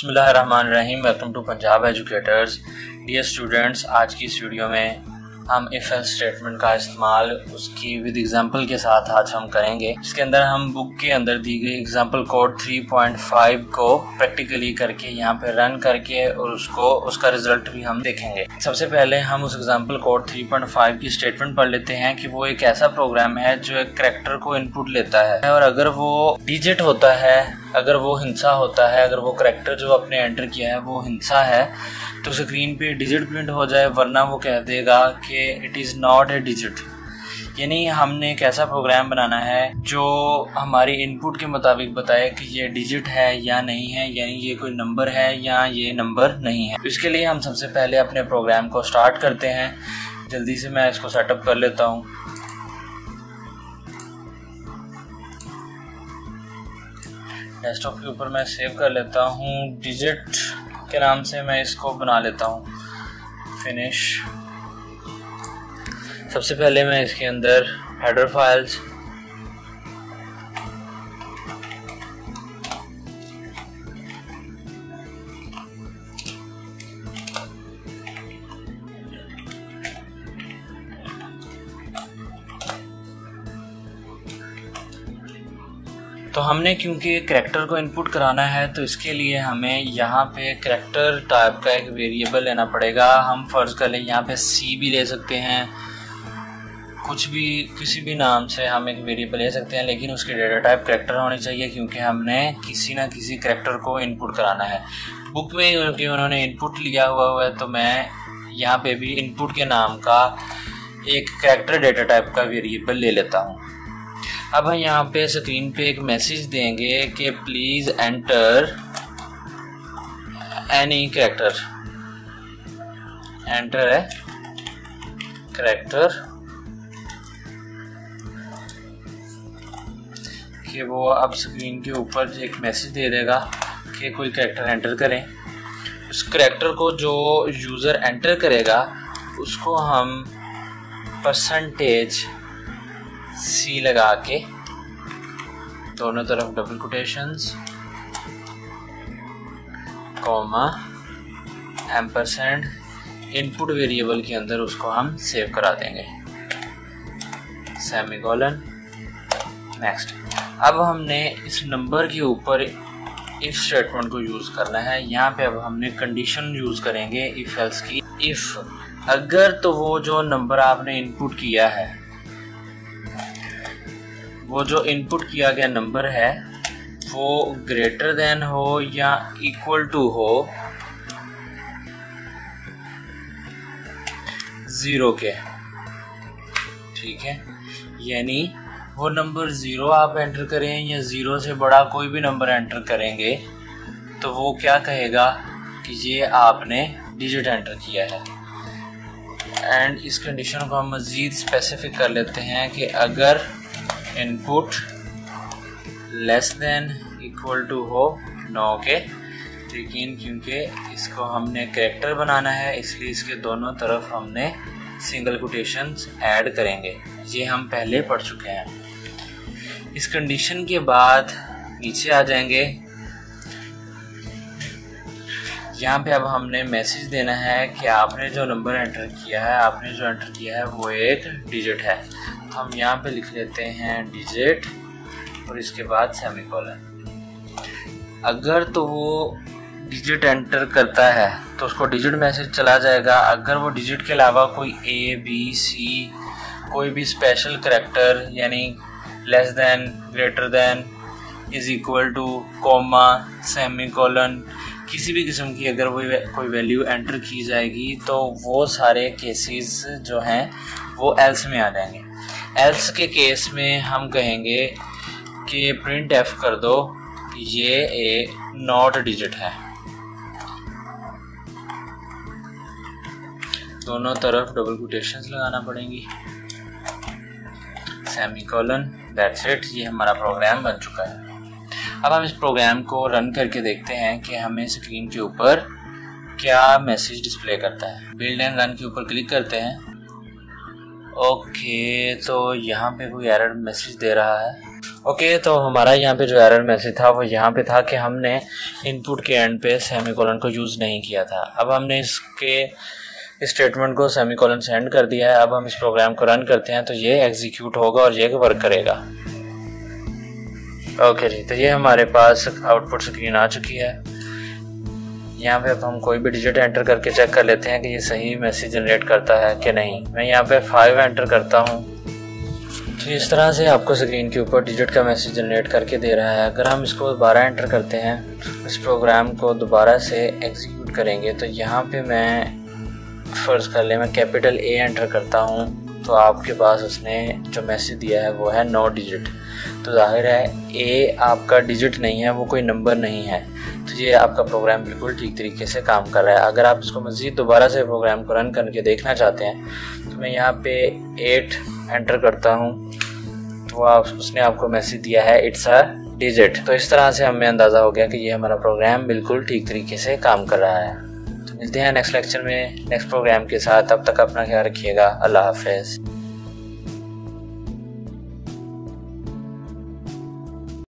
बसमीम welcome to Punjab educators dear students आज की इस वीडियो में हम इफ़ एल स्टेटमेंट का इस्तेमाल उसकी विद एग्जांपल के साथ आज हम करेंगे। इसके अंदर हम बुक के अंदर दी गई एग्जांपल कोड 3.5 को प्रैक्टिकली करके यहाँ पे रन करके और उसको, उसका रिज़ल्ट भी हम देखेंगे। सबसे पहले हम उस एग्जांपल कोड 3.5 की स्टेटमेंट पढ़ लेते हैं कि वो एक ऐसा प्रोग्राम है जो एक करेक्टर को इनपुट लेता है और अगर वो डिजिट होता है, अगर वो हिंसा होता है, अगर वो करेक्टर जो आपने एंटर किया है वो हिंसा है तो स्क्रीन पे डिजिट प्रिंट हो जाए, वरना वो कह देगा कि it is not a digit यानी हमने एक ऐसा प्रोग्राम बनाना है जो हमारी इनपुट के मुताबिक बताए कि ये डिजिट है या नहीं है, यानी ये कोई नंबर है या ये नंबर नहीं है। इसके लिए हम सबसे पहले अपने प्रोग्राम को स्टार्ट करते हैं। जल्दी से मैं इसको सेटअप कर लेता हूँ। डेस्कटॉप के ऊपर मैं सेव कर लेता हूँ। डिजिट के नाम से मैं इसको बना लेता हूँ। फिनिश सबसे पहले मैं इसके अंदर हेडर फाइल्स तो हमने क्योंकि करेक्टर को इनपुट कराना है तो इसके लिए हमें यहाँ पे करेक्टर टाइप का एक वेरिएबल लेना पड़ेगा। हम फ़र्ज़ कर लें, यहाँ पे सी भी ले सकते हैं। कुछ भी, किसी भी नाम से हम एक वेरिएबल ले सकते हैं, लेकिन उसकी डेटा टाइप करेक्टर होनी चाहिए, क्योंकि हमने किसी ना किसी करेक्टर को इनपुट कराना है। बुक में क्योंकि उन्होंने इनपुट लिया हुआ हुआ है तो मैं यहाँ पे भी इनपुट के नाम का एक करेक्टर डेटा टाइप का वेरिएबल ले लेता हूँ। अब हम यहाँ पे स्क्रीन पे एक मैसेज देंगे कि please enter any character enter है करेक्टर कि वो अब स्क्रीन के ऊपर एक मैसेज दे देगा कि कोई करेक्टर एंटर करें। उस करेक्टर को जो यूज़र एंटर करेगा, उसको हम परसेंटेज सी लगा के दोनों तरफ़ double quotations comma M percent input variable के अंदर उसको हम सेव करा देंगे। सेमी कॉलन नेक्स्ट अब हमने इस नंबर के ऊपर इफ़ स्टेटमेंट को यूज़ करना है। यहाँ पे अब हमने कंडीशन यूज़ करेंगे इफ़ एल्स की। इफ़ अगर तो वो जो नंबर आपने इनपुट किया है, वो जो इनपुट किया गया नंबर है, वो ग्रेटर देन हो या इक्वल टू हो ज़ीरो के। ठीक है? यानी वो नंबर ज़ीरो आप एंटर करें या ज़ीरो से बड़ा कोई भी नंबर एंटर करेंगे तो वो क्या कहेगा कि ये आपने डिजिट एंटर किया है। एंड इस कंडीशन को हम मज़ीद स्पेसिफिक कर लेते हैं कि अगर input less than equal to हो नो के लेकिन क्योंकि इसको हमने करेक्टर बनाना है, इसलिए इसके दोनों तरफ़ हमने सिंगल कोटेशन ऐड करेंगे। ये हम पहले पढ़ चुके हैं। इस कंडीशन के बाद नीचे आ जाएँगे। यहाँ पे अब हमने मैसेज देना है कि आपने जो नंबर एंटर किया है, आपने जो एंटर किया है, वो एक डिजिट है। तो हम यहाँ पे लिख लेते हैं डिजिट और इसके बाद सेमीकोलन अगर तो वो डिजिट एंटर करता है तो उसको डिजिट मैसेज चला जाएगा। अगर वो डिजिट के अलावा कोई ए बी सी कोई भी स्पेशल करेक्टर यानी less than greater than is equal to comma semicolon किसी भी किस्म की अगर वो कोई वैल्यू एंटर की जाएगी तो वो सारे केसेस जो हैं, वो एल्स में आ जाएँगे। एल्स के केस में हम कहेंगे कि प्रिंट एफ़ कर दो, ये ए नॉट डिजिट है। दोनों तरफ़ डबल कोटेशंस लगाना पड़ेंगी। सेमी कॉलन दैट्स इट ये हमारा प्रोग्राम बन चुका है। अब हम इस प्रोग्राम को रन करके देखते हैं कि हमें स्क्रीन के ऊपर क्या मैसेज डिस्प्ले करता है। बिल्ड एंड रन के ऊपर क्लिक करते हैं। ओके तो यहाँ पे कोई एरर मैसेज दे रहा है। ओके तो हमारा यहाँ पे जो एरर मैसेज था, वो यहाँ पे था कि हमने इनपुट के एंड पे सेमी कॉलन को यूज़ नहीं किया था। अब हमने इसके स्टेटमेंट को सेमी कॉलन सेंड कर दिया है। अब हम इस प्रोग्राम को रन करते हैं तो ये एग्जीक्यूट होगा और ये वर्क करेगा। ओके जी तो ये हमारे पास आउटपुट स्क्रीन आ चुकी है। यहाँ पे अब हम कोई भी डिजिट एंटर करके चेक कर लेते हैं कि ये सही मैसेज जनरेट करता है कि नहीं। मैं यहाँ पे फाइव एंटर करता हूँ। तो इस तरह से आपको स्क्रीन के ऊपर डिजिट का मैसेज जनरेट करके दे रहा है। अगर हम इसको दोबारा एंटर करते हैं, इस प्रोग्राम को दोबारा से एग्जीक्यूट करेंगे तो यहाँ पे मैं फ़र्ज़ कर ले। मैं कैपिटल ए एंटर करता हूँ तो आपके पास उसने जो मैसेज दिया है, वो है नौ डिजिट तो ज़ाहिर है ए आपका डिजिट नहीं है, वो कोई नंबर नहीं है। तो ये आपका प्रोग्राम बिल्कुल ठीक तरीके से काम कर रहा है। अगर आप इसको मज़ीद दोबारा से प्रोग्राम को रन करके देखना चाहते हैं तो मैं यहाँ पे एट एंटर करता हूँ। तो आप, उसने आपको मैसेज दिया है इट्स अ डिजिट तो इस तरह से हमें अंदाज़ा हो गया कि ये हमारा प्रोग्राम बिल्कुल ठीक तरीके से काम कर रहा है। मिलते हैं नेक्स्ट लेक्चर में नेक्स्ट प्रोग्राम के साथ। तब तक अपना ख्याल रखिएगा। अल्लाह हाफिज़।